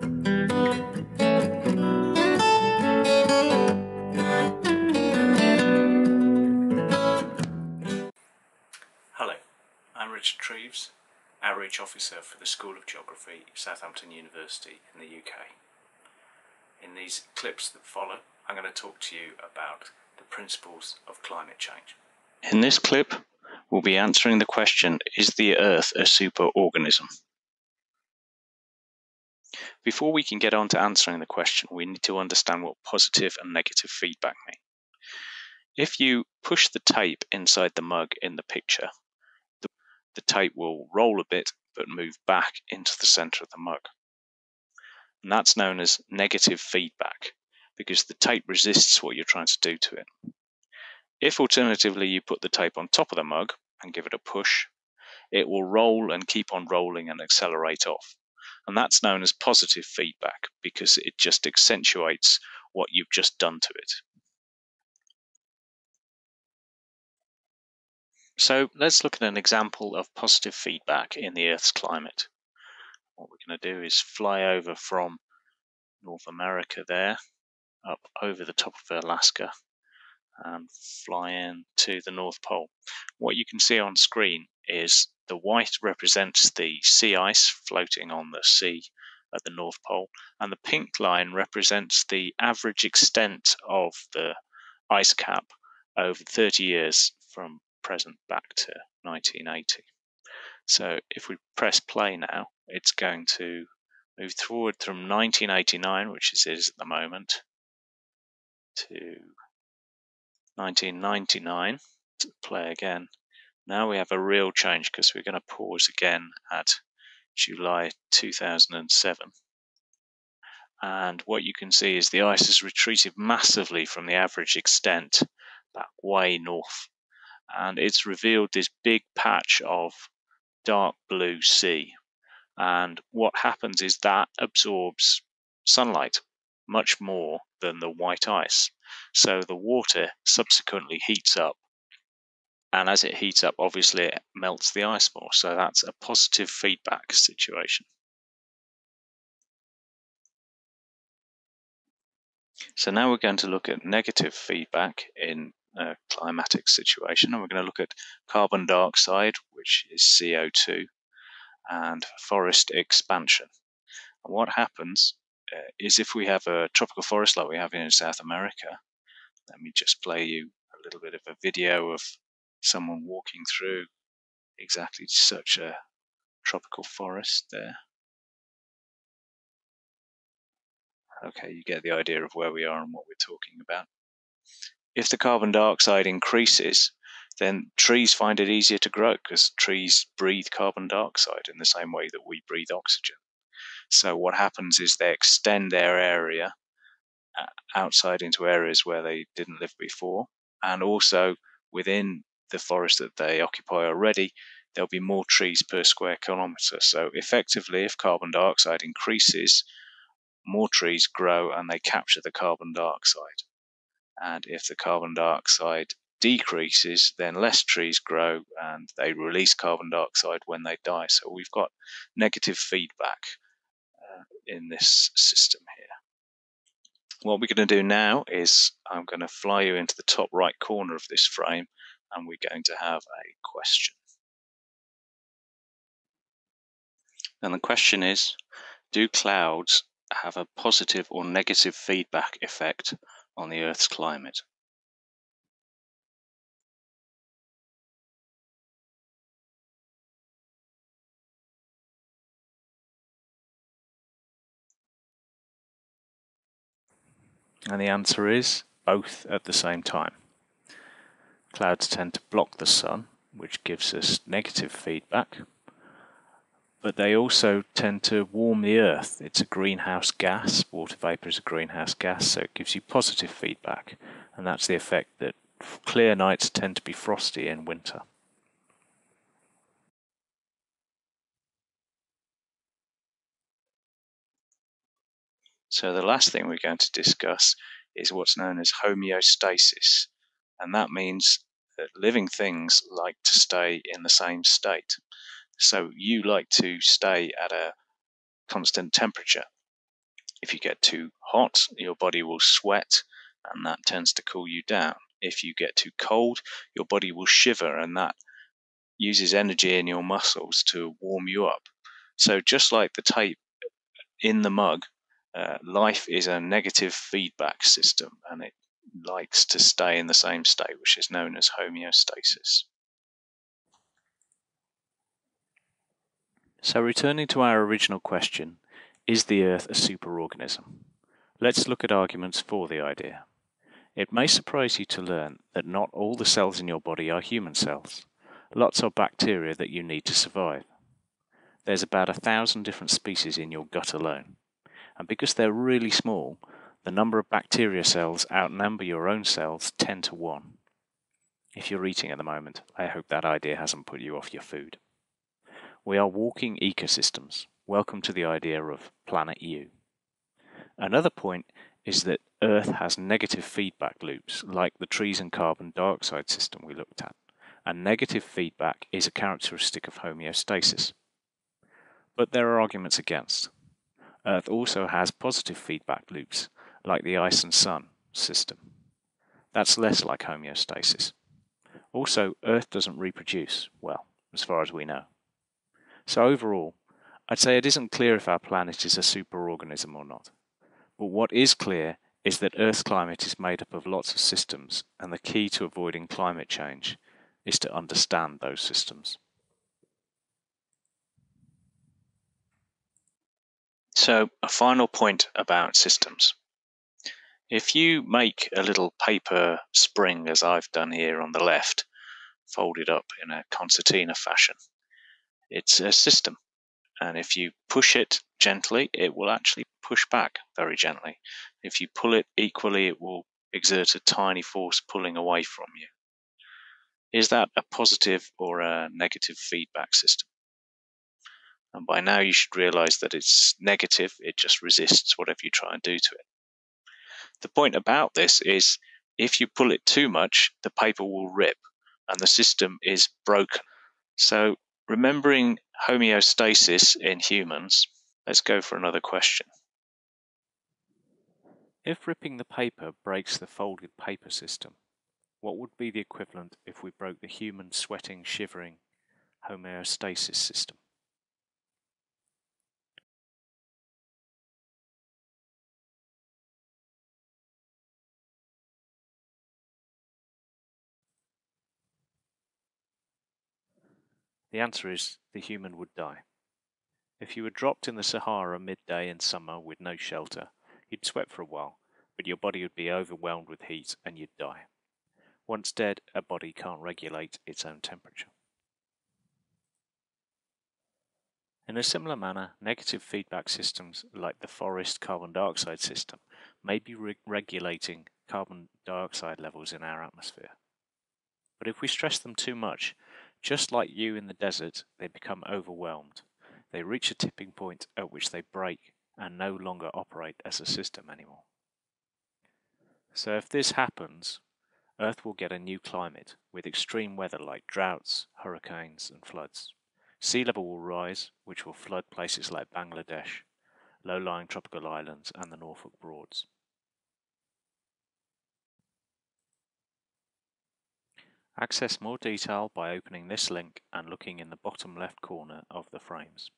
Hello, I'm Richard Treves, Outreach Officer for the School of Geography, Southampton University in the UK. In these clips that follow, I'm going to talk to you about the principles of climate change. In this clip, we'll be answering the question Is the Earth a superorganism? Before we can get on to answering the question, we need to understand what positive and negative feedback mean. If you push the tape inside the mug in the picture, the, the tape will roll a bit but move back into the center of the mug. And that's known as negative feedback because the tape resists what you're trying to do to it. If alternatively you put the tape on top of the mug and give it a push, it will roll and keep on rolling and accelerate off. And that's known as positive feedback because it just accentuates what you've just done to it. So let's look at an example of positive feedback in the Earth's climate. What we're going to do is fly over from North America there, up over the top of Alaska, and fly in to the North Pole. What you can see on screen is the white represents the sea ice floating on the sea at the North Pole, and the pink line represents the average extent of the ice cap over 30 years from present back to 1980. So if we press play now, it's going to move forward from 1989, which is at the moment, to 1999 play again. Now we have a real change because we're going to pause again at July 2007. And what you can see is the ice has retreated massively from the average extent back way north. And it's revealed this big patch of dark blue sea. And what happens is that absorbs sunlight much more than the white ice. So the water subsequently heats up. And as it heats up, obviously it melts the ice more. So that's a positive feedback situation. So now we're going to look at negative feedback in a climatic situation. And we're going to look at carbon dioxide, which is CO2, and forest expansion. And what happens uh, is if we have a tropical forest like we have in South America, let me just play you a little bit of a video of someone walking through exactly such a tropical forest there. Okay, you get the idea of where we are and what we're talking about. If the carbon dioxide increases, then trees find it easier to grow because trees breathe carbon dioxide in the same way that we breathe oxygen. So what happens is they extend their area uh, outside into areas where they didn't live before, and also within the forest that they occupy already, there'll be more trees per square kilometre. So effectively, if carbon dioxide increases, more trees grow and they capture the carbon dioxide. And if the carbon dioxide decreases, then less trees grow and they release carbon dioxide when they die. So we've got negative feedback uh, in this system here. What we're going to do now is I'm going to fly you into the top right corner of this frame and we're going to have a question. And the question is, do clouds have a positive or negative feedback effect on the Earth's climate? And the answer is both at the same time. Clouds tend to block the sun, which gives us negative feedback, but they also tend to warm the earth. It's a greenhouse gas. Water vapor is a greenhouse gas, so it gives you positive feedback. And that's the effect that clear nights tend to be frosty in winter. So the last thing we're going to discuss is what's known as homeostasis. And that means that living things like to stay in the same state. So you like to stay at a constant temperature. If you get too hot, your body will sweat and that tends to cool you down. If you get too cold, your body will shiver and that uses energy in your muscles to warm you up. So, just like the tape in the mug, uh, life is a negative feedback system and it likes to stay in the same state, which is known as homeostasis. So, returning to our original question is the Earth a superorganism? Let's look at arguments for the idea. It may surprise you to learn that not all the cells in your body are human cells. Lots are bacteria that you need to survive. There's about a thousand different species in your gut alone, and because they're really small, the number of bacteria cells outnumber your own cells 10 to 1. If you're eating at the moment, I hope that idea hasn't put you off your food. We are walking ecosystems. Welcome to the idea of Planet U. Another point is that Earth has negative feedback loops, like the trees and carbon dioxide system we looked at, and negative feedback is a characteristic of homeostasis. But there are arguments against. Earth also has positive feedback loops, like the ice and sun system. That's less like homeostasis. Also, Earth doesn't reproduce, well, as far as we know. So overall, I'd say it isn't clear if our planet is a superorganism or not. But what is clear is that Earth's climate is made up of lots of systems, and the key to avoiding climate change is to understand those systems. So, a final point about systems. If you make a little paper spring, as I've done here on the left, folded up in a concertina fashion, it's a system. And if you push it gently, it will actually push back very gently. If you pull it equally, it will exert a tiny force pulling away from you. Is that a positive or a negative feedback system? And by now you should realize that it's negative, it just resists whatever you try and do to it. The point about this is if you pull it too much, the paper will rip and the system is broken. So, remembering homeostasis in humans, let's go for another question. If ripping the paper breaks the folded paper system, what would be the equivalent if we broke the human sweating, shivering homeostasis system? The answer is the human would die. If you were dropped in the Sahara midday in summer with no shelter, you'd sweat for a while, but your body would be overwhelmed with heat and you'd die. Once dead, a body can't regulate its own temperature. In a similar manner, negative feedback systems like the forest carbon dioxide system may be re regulating carbon dioxide levels in our atmosphere. But if we stress them too much, just like you in the desert, they become overwhelmed. They reach a tipping point at which they break and no longer operate as a system anymore. So if this happens, Earth will get a new climate with extreme weather like droughts, hurricanes, and floods. Sea level will rise, which will flood places like Bangladesh, low lying tropical islands, and the Norfolk Broads. Access more detail by opening this link and looking in the bottom left corner of the frames.